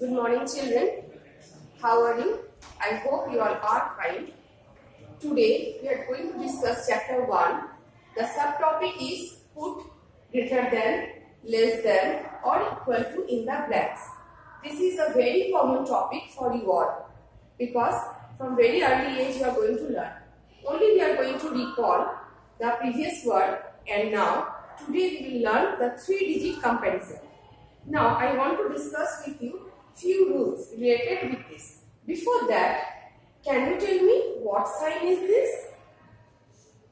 Good morning children. How are you? I hope you all are fine. Today we are going to discuss chapter 1. The subtopic is put greater than, less than or equal to in the blanks. This is a very common topic for you all because from very early age you are going to learn. Only we are going to recall the previous word and now today we will learn the three digit comparison. Now I want to discuss with you few rules related with this. Before that, can you tell me what sign is this?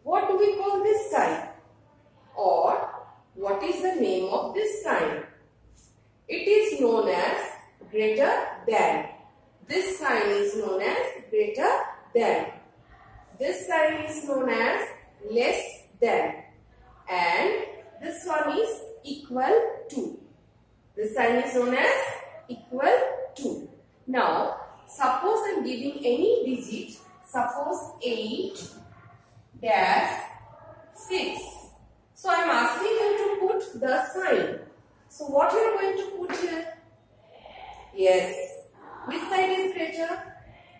What do we call this sign? Or what is the name of this sign? It is known as greater than. This sign is known as greater than. This sign is known as less than. And this one is equal to. This sign is known as equal to. Now, suppose I am giving any digit. Suppose 8 dash 6. So, I am asking you to put the sign. So, what you are going to put here? Yes. Which side is greater?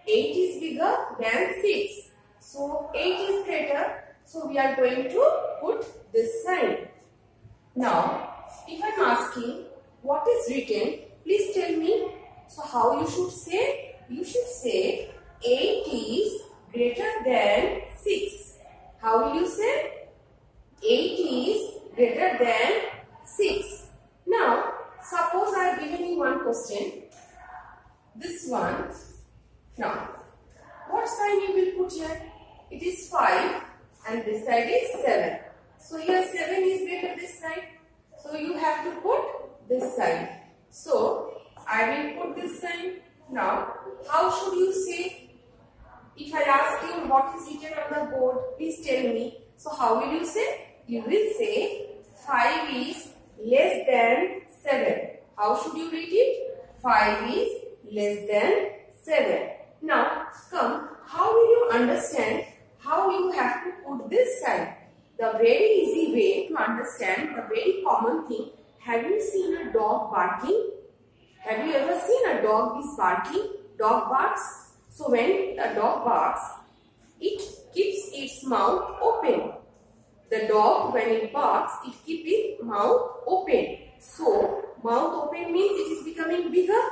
8 is bigger than 6. So, 8 is greater. So, we are going to put this sign. Now, if I am asking what is written, please tell me. So how you should say? You should say 8 is greater than 6. How will you say? 8 is greater than 6. Now, suppose I have given you one question. This one. Now, what sign you will put here? It is 5 and this side is 7. So here 7 is greater than this side. So you have to put this side. So, I will put this sign. Now, how should you say? If I ask you what is written on the board, please tell me. So, how will you say? You will say 5 is less than 7. How should you read it? 5 is less than 7. Now, come, how will you understand how you have to put this sign? The very easy way to understand, the very common thing have you seen a dog barking? Have you ever seen a dog is barking? Dog barks. So when a dog barks, it keeps its mouth open. The dog when it barks, it keeps its mouth open. So mouth open means it is becoming bigger.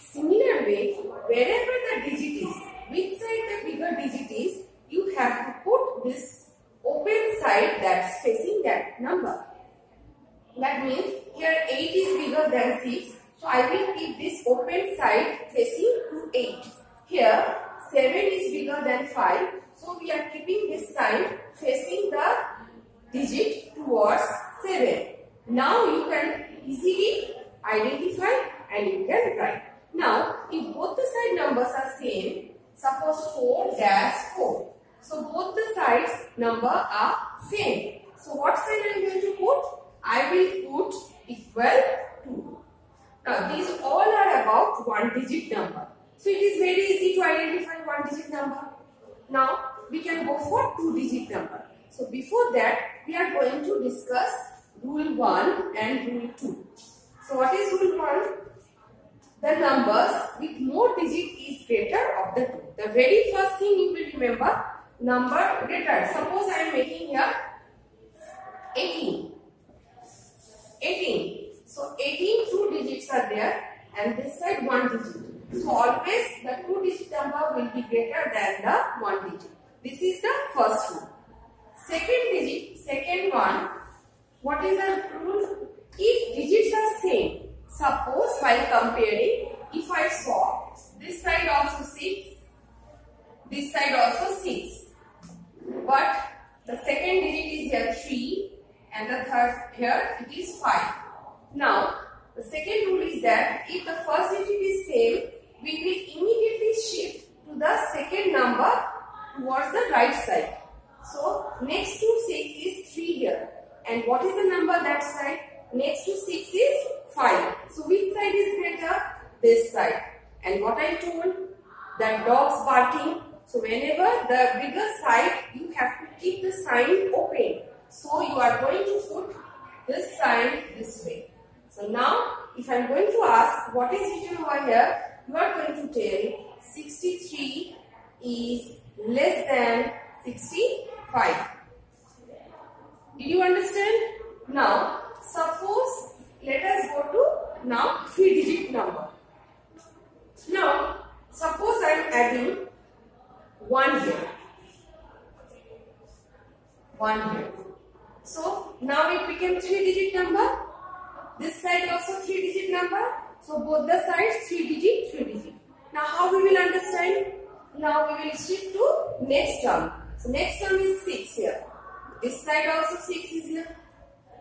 Similar way, wherever the digit is, which side the bigger digit is, you have to put this open side that's facing that number. That means here 8 is bigger than 6. So I will keep this open side facing to 8. Here 7 is bigger than 5. So we are keeping this side facing the digit towards 7. Now you can easily identify and you can write. Now if both the side numbers are same, suppose 4 dash 4. So both the sides number are same. So what sign I am going to put? I will put equal to. Now these all about one digit number. So it is very easy to identify one digit number. Now we can go for two digit number. So before that we are going to discuss rule 1 and rule 2. So what is rule 1? The numbers with more digit is greater of the two. The very first thing you will remember number greater. Suppose I am making here 18. 18. So 18 two digits are there and this side one digit. So always the two digit number will be greater than the one digit. This is the first rule. Second digit, second one, what is the rule? If digits are same, suppose while comparing, if I saw this side also 6, this side also 6. But the second digit is here 3 and the third here it is 5. Now the second rule is that if the first digit is same we will immediately shift to the second number towards the right side. So next to 6 is 3 here and what is the number that side? Next to 6 is 5. So which side is greater? This side. And what I told? That dogs barking. So whenever the bigger side you have to keep the sign open. So you are going to put this sign this way. So now if I am going to ask what is written over here, you are going to tell 63 is less than 65. Did you understand? Now, suppose let us go to now 3 digit number. Now, suppose I am adding 1 here. 1 here. So, now it became 3 digit number. This side also 3 digit number. So, both the sides 3 digit, 3 digit. Now, how we will understand? Now, we will shift to next term. So, next term is 6 here. This side also 6 is here.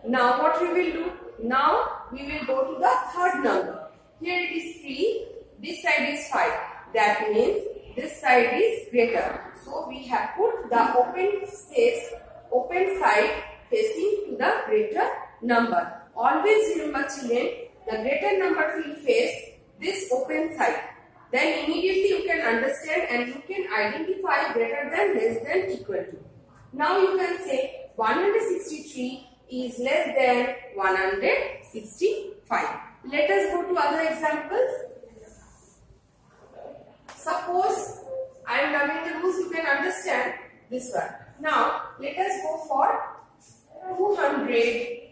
Now, what we will do? Now, we will go to the third number. Here it is 3. This side is 5. That means this side is greater. So, we have put the open space, open side facing to the greater number. Always remember children, the greater number will face this open side. Then immediately you can understand and you can identify greater than, less than, equal to. Now you can say 163 is less than 165. Let us go to other examples. Suppose I am loving the rules, you can understand this one. Now, let us go for 200,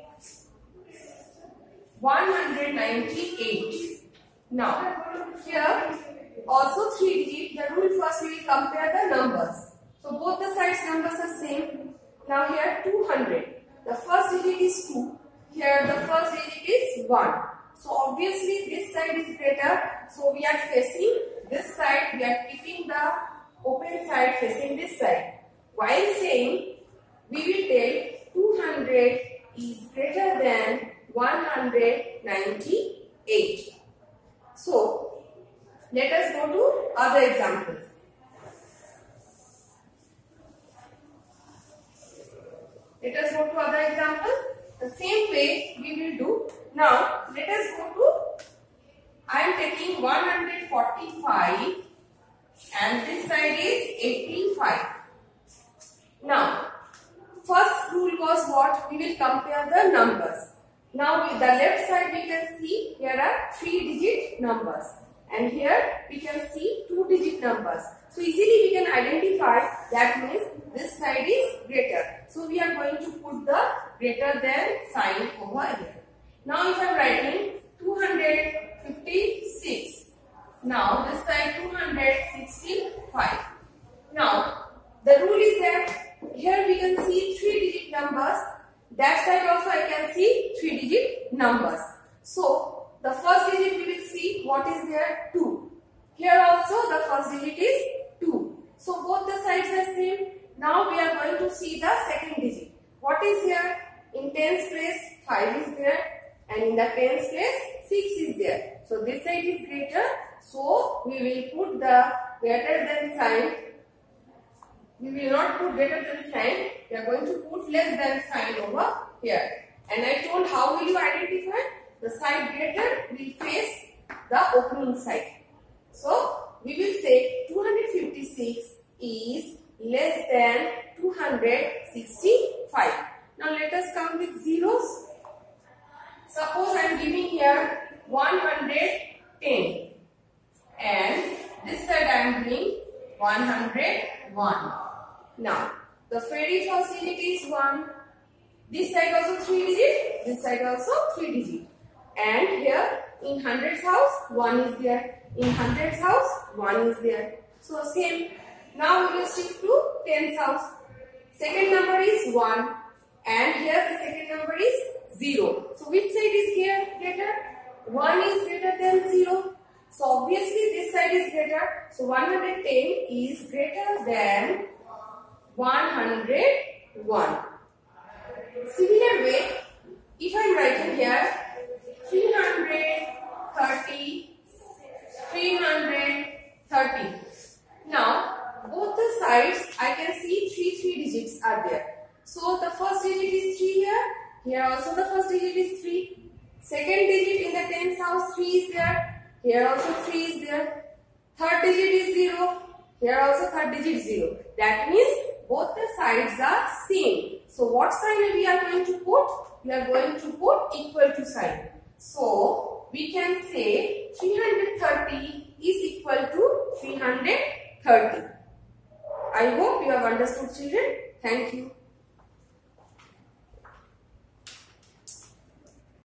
198. Now, here also 3 digit, the rule first we will compare the numbers. So, both the sides numbers are same. Now, here 200. The first digit is 2. Here the first digit is 1. So, obviously this side is greater. So, we are facing this side, we are keeping the open side facing this side. While saying, we will take 200 is greater than 198. So, let us go to other examples. Let us go to other examples. The same way we will do. Now, let us go to, I am taking 145 and this side is 85. Now, first rule was what? We will compare the numbers. Now, with the left side we can see here are 3 digit numbers and here we can see 2 digit numbers. So, easily we can identify that means this side is greater. So, we are going to put the greater than sign over here. Now, if I am writing 256. Now, this side 265. Now, the rule is that here we can see 3 digit numbers. That side also I can see 3 digit numbers. So, the first digit we will see what is there 2. Here also the first digit is 2. So, both the sides are same. Now, we are going to see the second digit. What is here? In tens place 5 is there and in the tens place 6 is there. So, this side is greater. So, we will put the greater than sign we will not put greater than sign. We are going to put less than sign over here. And I told how will you identify? The side greater will face the opening side. So, we will say 256 is less than 265. Now, let us come with zeros. Suppose I am giving here 110 and this side I am doing 101. Now, the first digit is 1. This side also 3 digit, this side also 3 digit. And here in hundreds house 1 is there. In hundreds house 1 is there. So same. Now we will shift to tens house. Second number is 1 and here the second number is 0. So which side is here greater? 1 is greater than 0. So obviously this side is greater. So 110 is greater than 101. Similar way, if I am writing here 330, 330. Now, both the sides I can see 3 3 digits are there. So, the first digit is 3 here. Here also the first digit is 3. Second digit in the tens house 3 is there. Here also 3 is there. Third digit is 0. Here also third digit 0. That means both the sides are same. So what sign we are going to put? We are going to put equal to sign. So we can say 330 is equal to 330. I hope you have understood children. Thank you.